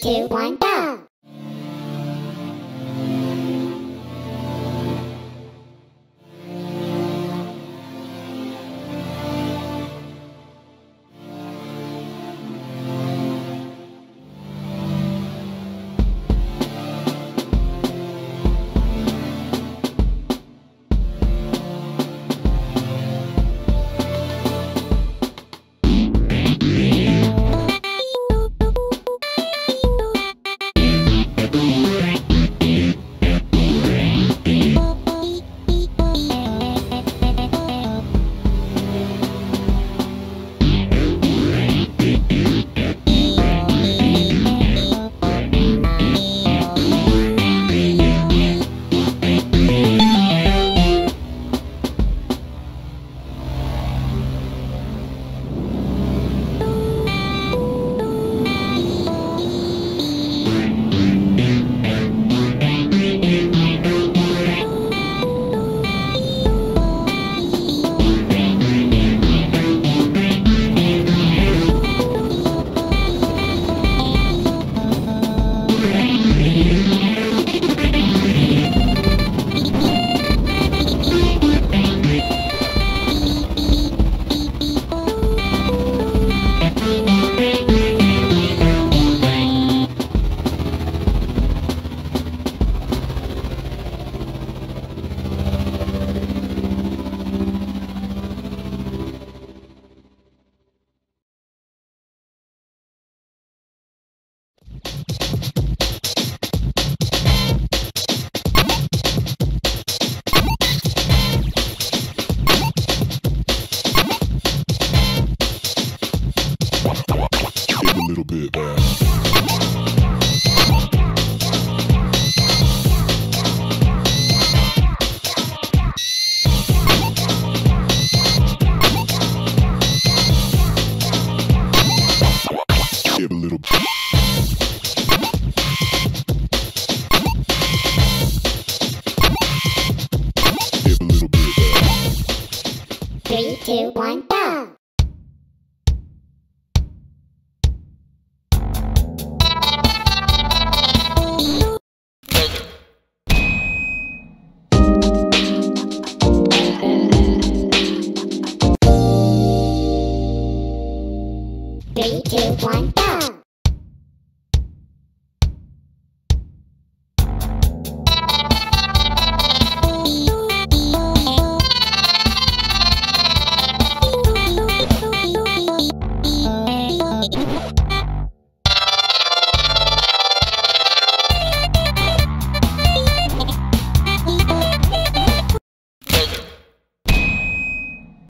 two, one, go! little. A little bit. Three, two, one, go! Three, two, one, go!